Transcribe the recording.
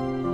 Bye.